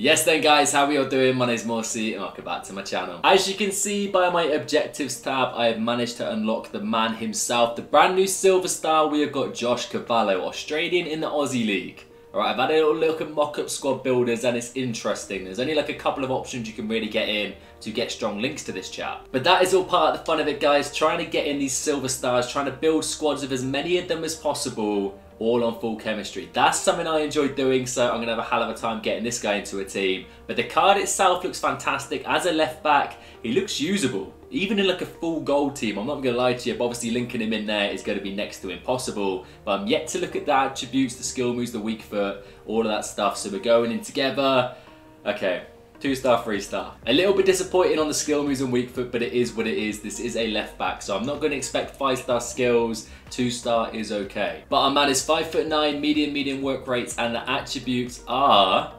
Yes then guys, how are you all doing? My name is Morsey and welcome back to my channel. As you can see by my objectives tab, I have managed to unlock the man himself, the brand new silver star. We have got Josh Cavallo, Australian in the Aussie League. Alright, I've had a little look at mock-up squad builders and it's interesting. There's only like a couple of options you can really get in to get strong links to this chap. But that is all part of the fun of it guys, trying to get in these silver stars, trying to build squads of as many of them as possible all on full chemistry. That's something I enjoy doing, so I'm going to have a hell of a time getting this guy into a team. But the card itself looks fantastic. As a left back, he looks usable. Even in like a full gold team, I'm not going to lie to you, but obviously linking him in there is going to be next to impossible. But I'm yet to look at the attributes, the skill moves, the weak foot, all of that stuff. So we're going in together. Okay, Two star, three star. A little bit disappointing on the skill moves and weak foot, but it is what it is. This is a left back, so I'm not going to expect five star skills. Two star is okay. But our man is five foot nine, medium, medium work rates, and the attributes are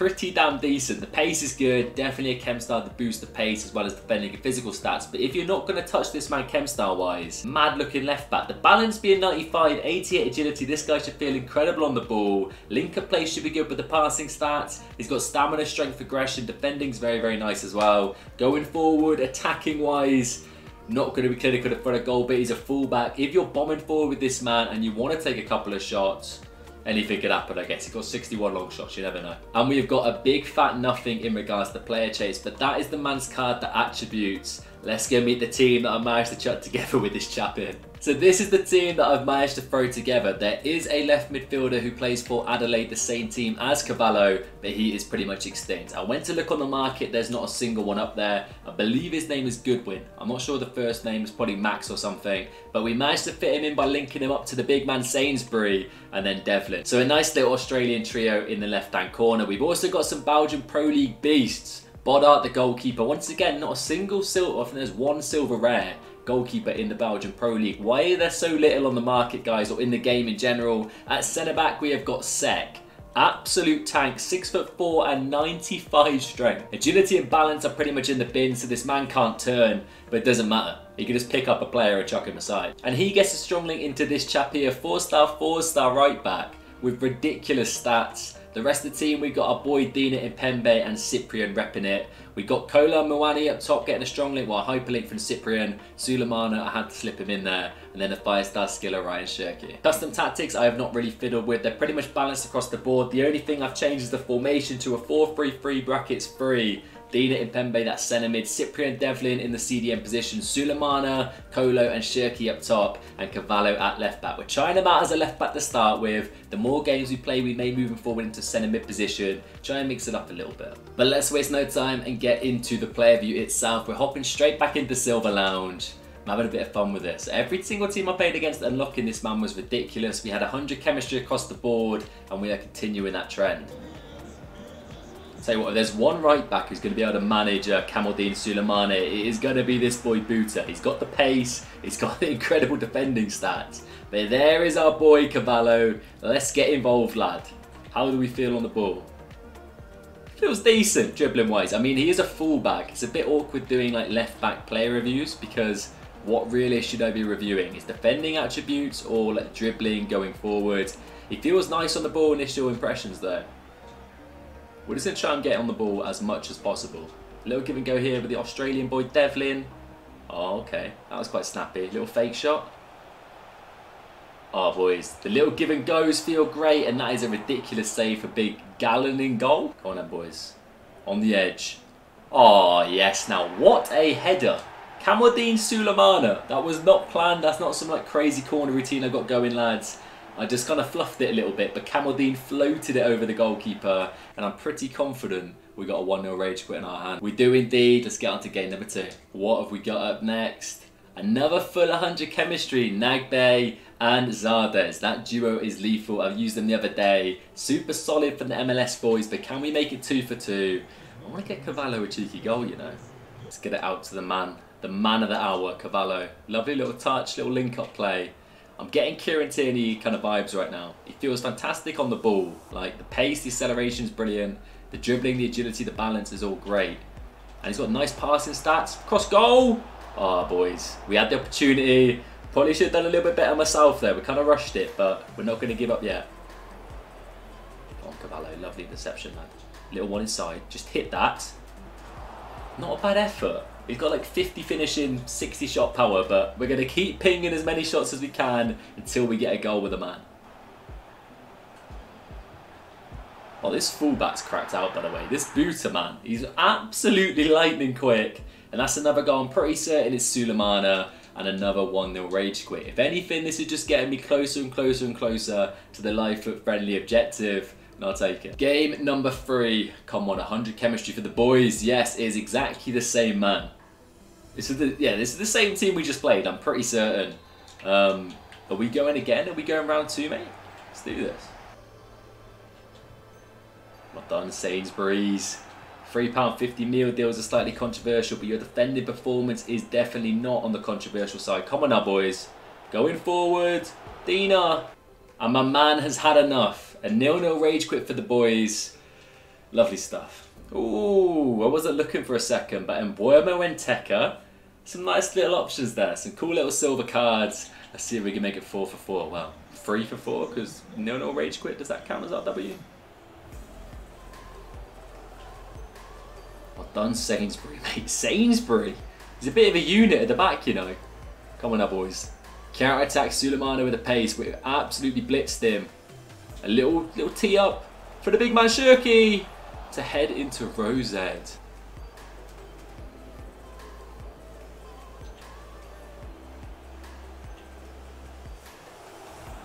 pretty damn decent. The pace is good, definitely a chem style to boost the pace as well as defending and physical stats. But if you're not going to touch this man chem style wise, mad looking left back. The balance being 95, 88 agility, this guy should feel incredible on the ball. Link up play should be good with the passing stats. He's got stamina, strength, aggression. Defending's very, very nice as well. Going forward, attacking wise, not going to be clinical for a goal, but he's a fullback. If you're bombing forward with this man and you want to take a couple of shots, anything could happen, I guess. He got 61 long shots, you never know. And we've got a big fat nothing in regards to player chase, but that is the man's card that attributes. Let's go meet the team that I managed to chuck together with this chap in. So this is the team that I've managed to throw together. There is a left midfielder who plays for Adelaide, the same team as Cavallo, but he is pretty much extinct. I went to look on the market, there's not a single one up there. I believe his name is Goodwin. I'm not sure the first name is probably Max or something, but we managed to fit him in by linking him up to the big man Sainsbury and then Devlin. So a nice little Australian trio in the left-hand corner. We've also got some Belgian Pro League beasts. Bodart, the goalkeeper. Once again, not a single silver, I think there's one silver rare goalkeeper in the Belgian Pro League. Why are there so little on the market, guys, or in the game in general? At centre back, we have got Seck. Absolute tank, 6 foot 4 and 95 strength. Agility and balance are pretty much in the bin, so this man can't turn, but it doesn't matter. He can just pick up a player and chuck him aside. And he gets a strong link into this chap here, 4 star, 4 star right back with ridiculous stats. The rest of the team, we've got our boy Dina Ebimbe and Cyprien repping it. We've got Kolo Muani up top getting a strong link, well, hyperlink from Cyprien. Sulemana, I had to slip him in there. And then a five-star skiller, Rayan Cherki. Custom tactics, I have not really fiddled with. They're pretty much balanced across the board. The only thing I've changed is the formation to a 4-3-3 brackets 3 Dina Ebimbe, that centre mid, Cyprien Devlin in the CDM position, Sulemana, Kolo and Cherki up top, and Cavallo at left back. We're trying him out as a left back to start with. The more games we play, we may move him forward into centre mid position. Try and mix it up a little bit. But let's waste no time and get into the player view itself. We're hopping straight back into Silver Lounge. I'm having a bit of fun with this. Every single team I played against unlocking this man was ridiculous. We had 100 chemistry across the board and we are continuing that trend. Tell you what, if there's one right back who's going to be able to manage uh, Kamaldeen Sulemana, it is going to be this boy Buta. He's got the pace, he's got the incredible defending stats. But there is our boy Cavallo. Let's get involved, lad. How do we feel on the ball? Feels decent, dribbling wise. I mean, he is a fullback. It's a bit awkward doing like left back player reviews because what really should I be reviewing? Is defending attributes or like dribbling going forward? He feels nice on the ball, initial impressions though. We're just to try and get on the ball as much as possible. A little give and go here with the Australian boy Devlin. Oh, okay. That was quite snappy. Little fake shot. Oh, boys. The little give and goes feel great, and that is a ridiculous save for big Gallon in goal. Go on then, boys. On the edge. Oh, yes. Now, what a header. Kamaldeen Sulemana. That was not planned. That's not some like crazy corner routine I got going, lads. I just kind of fluffed it a little bit, but Kamaldeen floated it over the goalkeeper, and I'm pretty confident we got a 1-0 rage quit in our hand. We do indeed. Let's get on to game number two. What have we got up next? Another full 100 chemistry, Nagbe and Zardes. That duo is lethal. I've used them the other day. Super solid for the MLS boys, but can we make it two for two? I want to get Cavallo a cheeky goal, you know. Let's get it out to the man. The man of the hour, Cavallo. Lovely little touch, little link-up play. I'm getting Kieran Tierney kind of vibes right now. He feels fantastic on the ball. Like the pace, the acceleration is brilliant. The dribbling, the agility, the balance is all great. And he's got nice passing stats. Cross goal! Ah, oh, boys. We had the opportunity. Probably should have done a little bit better myself there. We kind of rushed it, but we're not going to give up yet. Oh, Cavallo. Lovely deception, man. Little one inside. Just hit that. Not a bad effort. He's got like 50 finishing, 60 shot power, but we're going to keep pinging as many shots as we can until we get a goal with a man. Oh, this fullback's cracked out, by the way. This Buta, man, he's absolutely lightning quick. And that's another goal. I'm pretty certain it's Sulemana and another 1-0 rage quit. If anything, this is just getting me closer and closer and closer to the life friendly objective. And I'll take it. Game number three. Come on, 100 chemistry for the boys. Yes, is exactly the same man. This is the yeah, this is the same team we just played. I'm pretty certain. Um, are we going again? Are we going round two, mate? Let's do this. Well done, Sainsbury's. £3.50 meal deals are slightly controversial, but your defending performance is definitely not on the controversial side. Come on now, boys. Going forward. Dina. And my man has had enough. A nil-nil rage quit for the boys. Lovely stuff. Ooh, I wasn't looking for a second, but Mbeumo and Nteka. Some nice little options there. Some cool little silver cards. Let's see if we can make it 4 for 4. Well, 3 for 4, because no no rage quit. Does that count as RW? Well done, Sainsbury, mate. Sainsbury! He's a bit of a unit at the back, you know. Come on now, boys. Counter attack Sulemana with a pace. We absolutely blitzed him. A little little tee up for the big man Cherki to head into Rosette.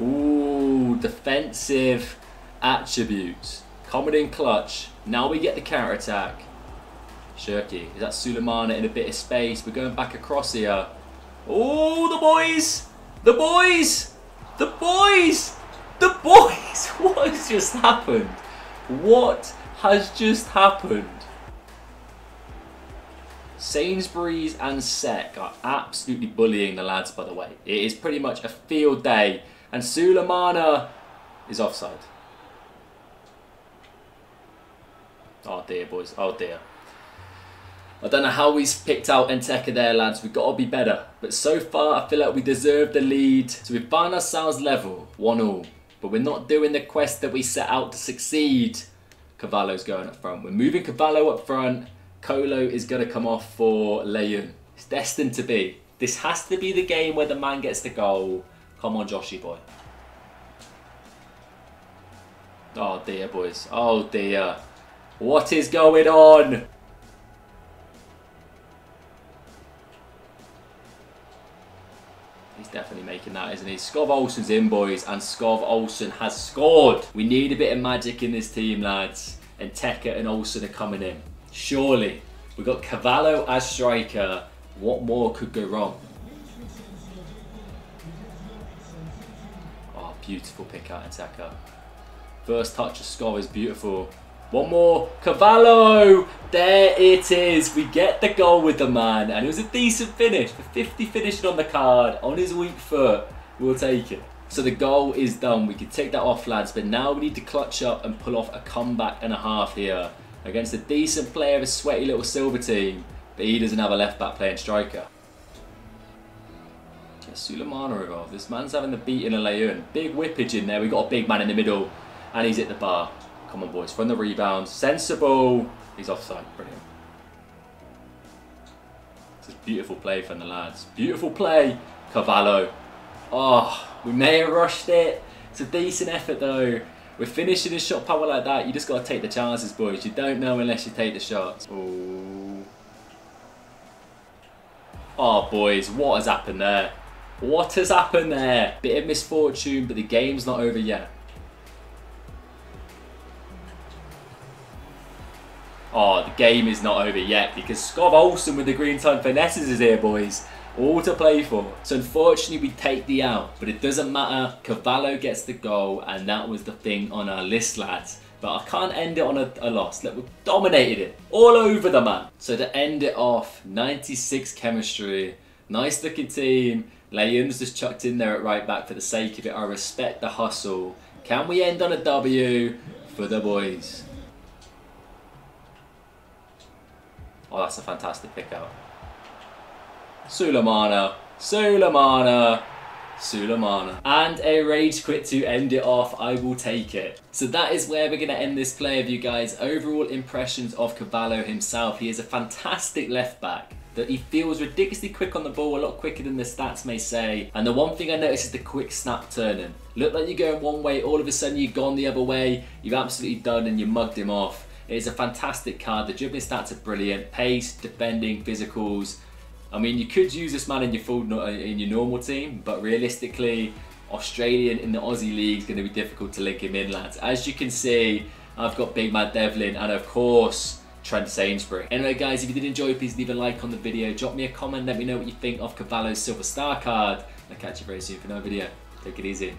Ooh, defensive attributes. Coming in clutch. Now we get the counter attack. Cherki. Is that Sulemana in a bit of space? We're going back across here. Oh, the boys! The boys! The boys! The boys! What has just happened? What has just happened? Sainsbury's and Seck are absolutely bullying the lads, by the way. It is pretty much a field day. And Sulemana is offside. Oh dear, boys. Oh dear. I don't know how he's picked out Nteka there, lads. We've got to be better. But so far, I feel like we deserve the lead. So we find ourselves level, 1-all. But we're not doing the quest that we set out to succeed. Cavallo's going up front. We're moving Cavallo up front. Kolo is going to come off for Leon. It's destined to be. This has to be the game where the man gets the goal. Come on, Joshy boy. Oh dear, boys. Oh dear. What is going on? He's definitely making that, isn't he? Skov Olsen's in, boys, and Skov Olsen has scored. We need a bit of magic in this team, lads. Nteka and Olsen are coming in. Surely. We've got Cavallo as striker. What more could go wrong? Oh, beautiful pick out Nteka. First touch of Skov is beautiful. One more. Cavallo! There it is. We get the goal with the man. And it was a decent finish. The 50 finishing on the card. On his weak foot. We'll take it. So the goal is done. We can take that off, lads. But now we need to clutch up and pull off a comeback and a half here. Against a decent player of a sweaty little silver team. But he doesn't have a left back playing striker. Get Sulemana involved. This man's having the beat in a Leon. Big whippage in there. We've got a big man in the middle. And he's at the bar. Come on, boys. From the rebound. Sensible. He's offside. Brilliant. This is beautiful play from the lads. Beautiful play. Cavallo. Oh, we may have rushed it. It's a decent effort, though. We're finishing a shot power like that. You just got to take the chances, boys. You don't know unless you take the shots. Oh. Oh, boys. What has happened there? What has happened there? Bit of misfortune, but the game's not over yet. Oh, the game is not over yet because Skov Olsen with the green time finesses is here, boys. All to play for. So unfortunately, we take the out, but it doesn't matter. Cavallo gets the goal, and that was the thing on our list, lads. But I can't end it on a, a loss. Look, we dominated it. All over the man. So to end it off, 96 chemistry. Nice looking team. Leon's just chucked in there at right back for the sake of it. I respect the hustle. Can we end on a W for the boys? Oh, that's a fantastic pick out. Sulemana, Sulemana, Sulemana. And a rage quit to end it off, I will take it. So that is where we're going to end this play of you guys. Overall impressions of Cavallo himself. He is a fantastic left back that he feels ridiculously quick on the ball, a lot quicker than the stats may say. And the one thing I noticed is the quick snap turning. Look like you're going one way, all of a sudden you've gone the other way, you've absolutely done and you mugged him off. It is a fantastic card. The dribbling stats are brilliant. Pace, defending, physicals. I mean, you could use this man in your full uh, in your normal team, but realistically, Australian in the Aussie League is going to be difficult to link him in, lads. As you can see, I've got Big Matt Devlin and of course Trent Sainsbury. Anyway guys, if you did enjoy, please leave a like on the video. Drop me a comment, let me know what you think of Cavallo's Silver Star card. I'll catch you very soon for another video. Take it easy.